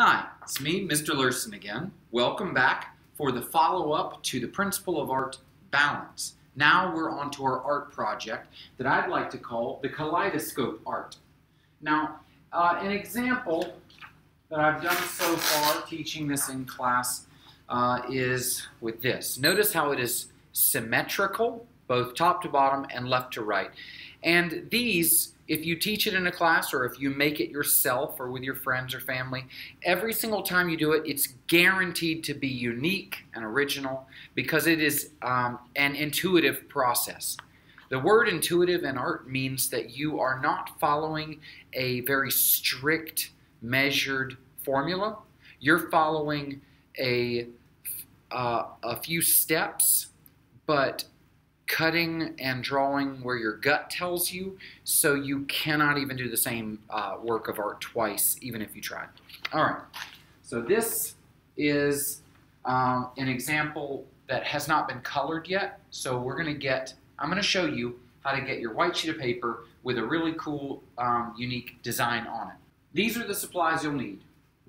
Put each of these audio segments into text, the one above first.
Hi, it's me, Mr. Lursen again. Welcome back for the follow-up to the Principle of Art Balance. Now we're on to our art project that I'd like to call the Kaleidoscope Art. Now, uh, an example that I've done so far teaching this in class uh, is with this. Notice how it is symmetrical, both top to bottom and left to right. And these, if you teach it in a class or if you make it yourself or with your friends or family, every single time you do it, it's guaranteed to be unique and original because it is um, an intuitive process. The word intuitive in art means that you are not following a very strict, measured formula. You're following a, uh, a few steps, but cutting and drawing where your gut tells you, so you cannot even do the same uh, work of art twice, even if you tried. All right, so this is um, an example that has not been colored yet, so we're going to get, I'm going to show you how to get your white sheet of paper with a really cool, um, unique design on it. These are the supplies you'll need.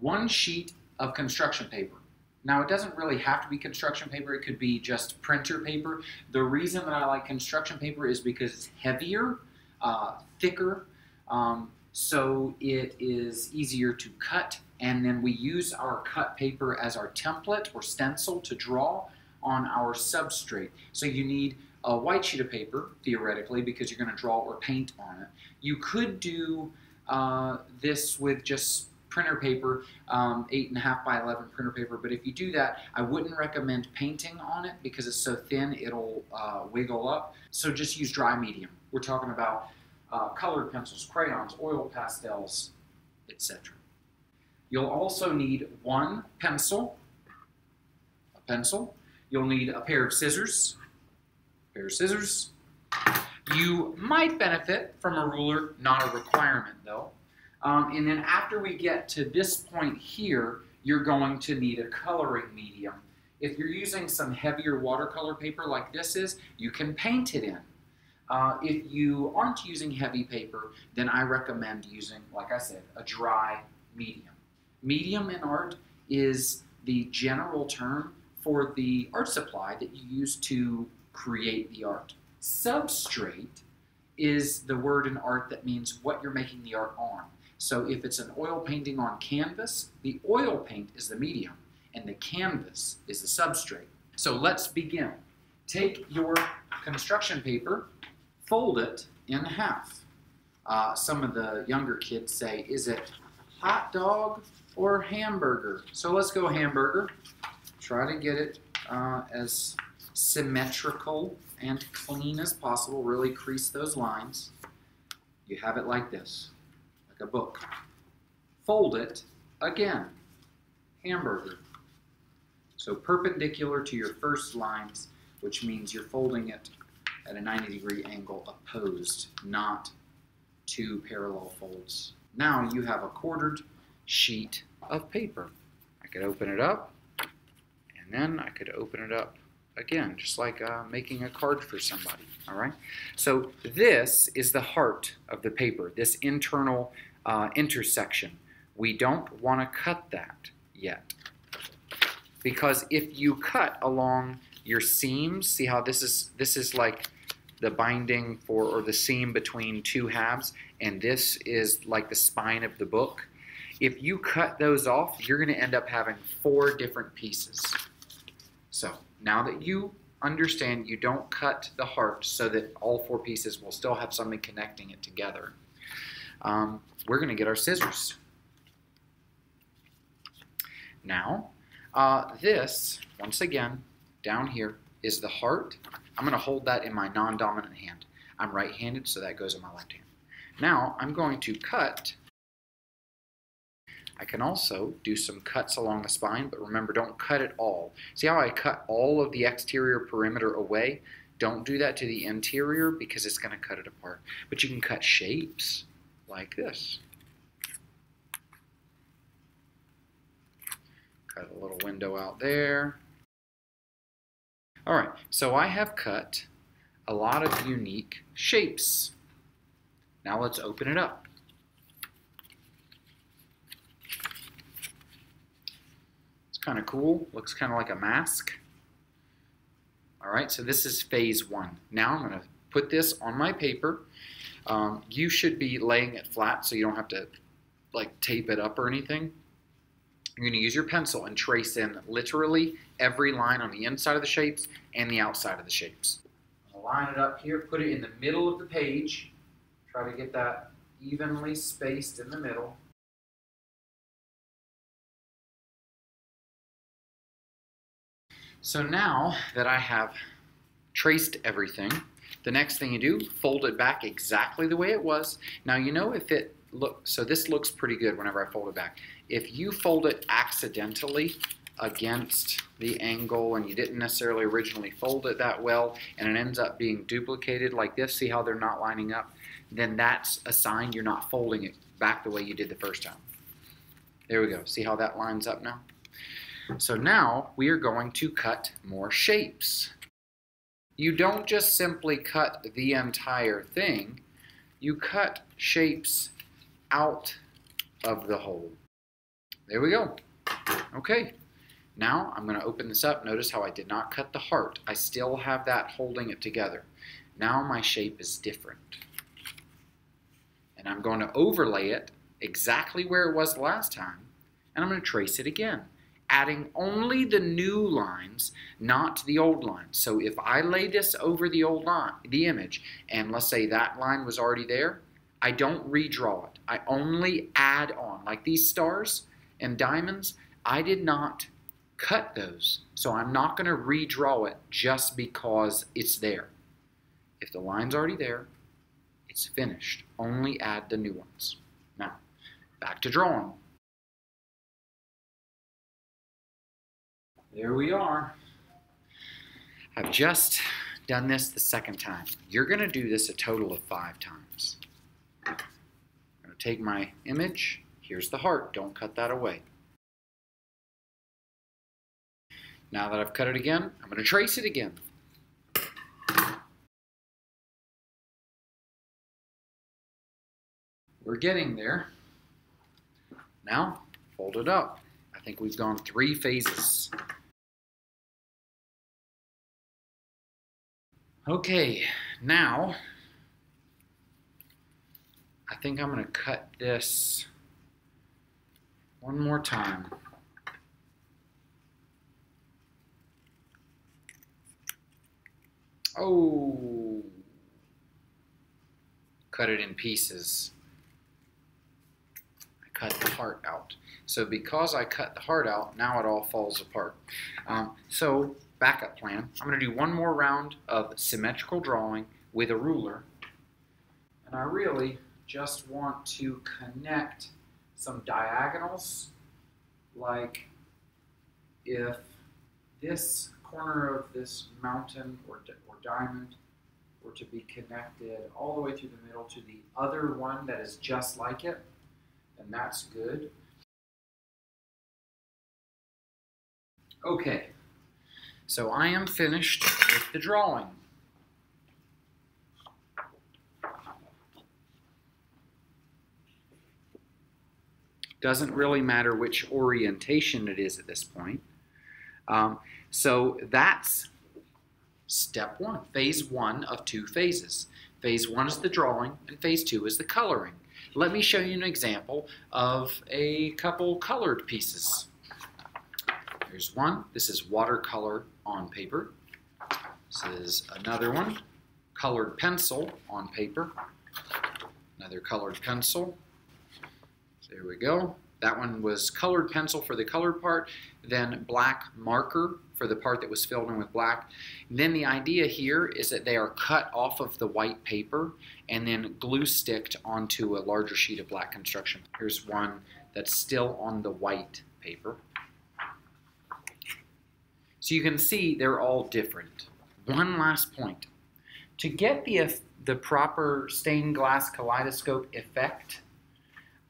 One sheet of construction paper. Now, it doesn't really have to be construction paper. It could be just printer paper. The reason that I like construction paper is because it's heavier, uh, thicker, um, so it is easier to cut. And then we use our cut paper as our template or stencil to draw on our substrate. So you need a white sheet of paper, theoretically, because you're going to draw or paint on it. You could do uh, this with just printer paper, um, 8.5 by 11 printer paper. But if you do that, I wouldn't recommend painting on it because it's so thin it'll uh, wiggle up. So just use dry medium. We're talking about uh, colored pencils, crayons, oil pastels, etc. You'll also need one pencil, a pencil. You'll need a pair of scissors, a pair of scissors. You might benefit from a ruler, not a requirement though. Um, and then after we get to this point here, you're going to need a coloring medium. If you're using some heavier watercolor paper like this is, you can paint it in. Uh, if you aren't using heavy paper, then I recommend using, like I said, a dry medium. Medium in art is the general term for the art supply that you use to create the art. Substrate is the word in art that means what you're making the art on. So if it's an oil painting on canvas, the oil paint is the medium and the canvas is the substrate. So let's begin. Take your construction paper, fold it in half. Uh, some of the younger kids say, is it hot dog or hamburger? So let's go hamburger. Try to get it uh, as symmetrical and clean as possible. Really crease those lines. You have it like this a book. Fold it again, hamburger. So perpendicular to your first lines, which means you're folding it at a 90 degree angle opposed, not two parallel folds. Now you have a quartered sheet of paper. I could open it up, and then I could open it up again, just like uh, making a card for somebody, all right? So this is the heart of the paper, this internal uh, intersection. We don't want to cut that yet. Because if you cut along your seams, see how this is this is like the binding for or the seam between two halves and this is like the spine of the book. If you cut those off, you're going to end up having four different pieces. So now that you understand you don't cut the heart so that all four pieces will still have something connecting it together um, we're going to get our scissors. Now, uh, this, once again, down here, is the heart. I'm going to hold that in my non-dominant hand. I'm right-handed, so that goes in my left hand. Now, I'm going to cut. I can also do some cuts along the spine, but remember, don't cut it all. See how I cut all of the exterior perimeter away? Don't do that to the interior because it's going to cut it apart. But you can cut shapes like this. Cut a little window out there. All right, so I have cut a lot of unique shapes. Now let's open it up. It's kind of cool. Looks kind of like a mask. All right, so this is phase one. Now I'm going to put this on my paper. Um, you should be laying it flat so you don't have to like tape it up or anything. You're going to use your pencil and trace in literally every line on the inside of the shapes and the outside of the shapes. Line it up here, put it in the middle of the page. Try to get that evenly spaced in the middle. So now that I have traced everything, the next thing you do, fold it back exactly the way it was. Now you know if it look so this looks pretty good whenever I fold it back. If you fold it accidentally against the angle and you didn't necessarily originally fold it that well and it ends up being duplicated like this, see how they're not lining up, then that's a sign you're not folding it back the way you did the first time. There we go. See how that lines up now? So now we are going to cut more shapes. You don't just simply cut the entire thing, you cut shapes out of the hole. There we go. Okay, now I'm going to open this up. Notice how I did not cut the heart. I still have that holding it together. Now my shape is different. And I'm going to overlay it exactly where it was last time, and I'm going to trace it again adding only the new lines, not the old lines. So if I lay this over the old line, the image, and let's say that line was already there, I don't redraw it. I only add on. Like these stars and diamonds, I did not cut those. So I'm not going to redraw it just because it's there. If the line's already there, it's finished. Only add the new ones. Now, back to drawing. There we are. I've just done this the second time. You're going to do this a total of five times. I'm going to take my image. Here's the heart. Don't cut that away. Now that I've cut it again, I'm going to trace it again. We're getting there. Now, fold it up. I think we've gone three phases. Okay, now I think I'm going to cut this one more time. Oh, cut it in pieces. I cut the heart out. So because I cut the heart out, now it all falls apart. Um, so backup plan. I'm going to do one more round of symmetrical drawing with a ruler. And I really just want to connect some diagonals, like if this corner of this mountain or, or diamond were to be connected all the way through the middle to the other one that is just like it, then that's good. Okay, so I am finished with the drawing. Doesn't really matter which orientation it is at this point. Um, so that's step one, phase one of two phases. Phase one is the drawing, and phase two is the coloring. Let me show you an example of a couple colored pieces. Here's one. This is watercolor on paper. This is another one, colored pencil on paper. Another colored pencil. There we go. That one was colored pencil for the colored part, then black marker for the part that was filled in with black. And then the idea here is that they are cut off of the white paper and then glue sticked onto a larger sheet of black construction. Here's one that's still on the white paper. So you can see they're all different. One last point. To get the, the proper stained glass kaleidoscope effect,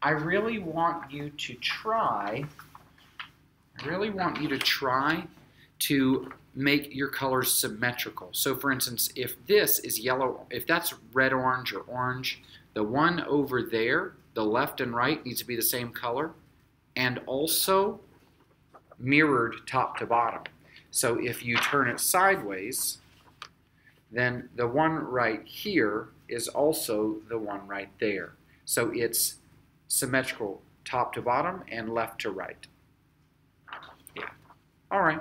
I really want you to try, I really want you to try to make your colors symmetrical. So for instance, if this is yellow, if that's red, orange, or orange, the one over there, the left and right needs to be the same color. And also mirrored top to bottom. So if you turn it sideways, then the one right here is also the one right there. So it's symmetrical top to bottom and left to right. Yeah. All right.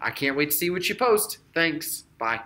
I can't wait to see what you post. Thanks. Bye.